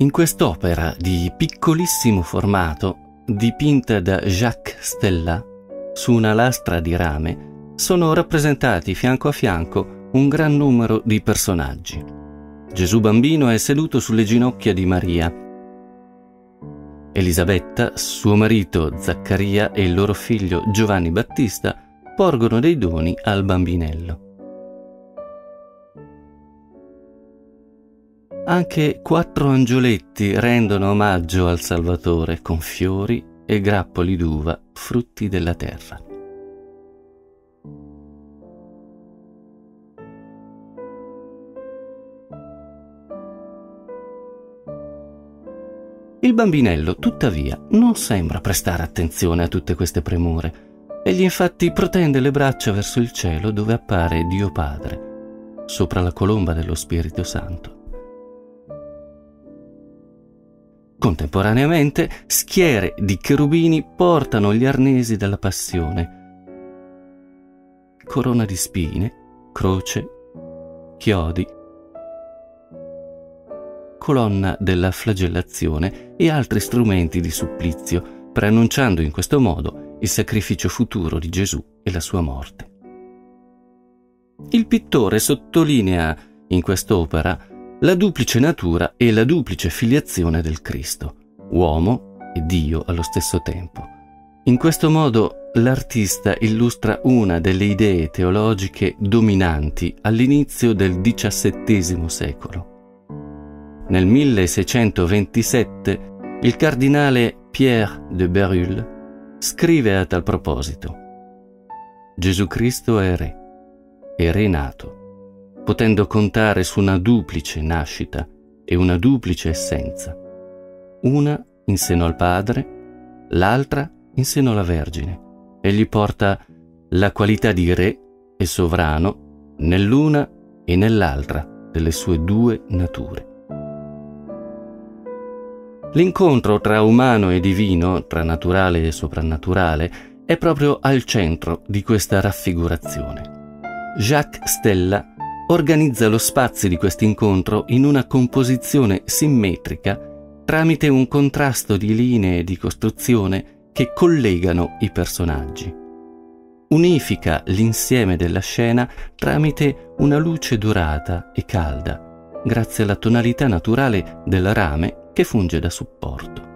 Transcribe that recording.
In quest'opera di piccolissimo formato, dipinta da Jacques Stella su una lastra di rame, sono rappresentati fianco a fianco un gran numero di personaggi. Gesù bambino è seduto sulle ginocchia di Maria. Elisabetta, suo marito Zaccaria e il loro figlio Giovanni Battista porgono dei doni al bambinello. Anche quattro angioletti rendono omaggio al Salvatore con fiori e grappoli d'uva, frutti della terra. Il bambinello, tuttavia, non sembra prestare attenzione a tutte queste premure. Egli infatti protende le braccia verso il cielo dove appare Dio Padre, sopra la colomba dello Spirito Santo. Contemporaneamente, schiere di cherubini portano gli arnesi della passione. Corona di spine, croce, chiodi, colonna della flagellazione e altri strumenti di supplizio, preannunciando in questo modo il sacrificio futuro di Gesù e la sua morte. Il pittore sottolinea in quest'opera la duplice natura e la duplice filiazione del Cristo, uomo e Dio allo stesso tempo. In questo modo l'artista illustra una delle idee teologiche dominanti all'inizio del XVII secolo. Nel 1627 il cardinale Pierre de Berulle scrive a tal proposito Gesù Cristo è Re, è Re nato potendo contare su una duplice nascita e una duplice essenza, una in seno al Padre, l'altra in seno alla Vergine. Egli porta la qualità di re e sovrano nell'una e nell'altra delle sue due nature. L'incontro tra umano e divino, tra naturale e soprannaturale, è proprio al centro di questa raffigurazione. Jacques Stella organizza lo spazio di questo incontro in una composizione simmetrica tramite un contrasto di linee di costruzione che collegano i personaggi. Unifica l'insieme della scena tramite una luce dorata e calda, grazie alla tonalità naturale del rame che funge da supporto.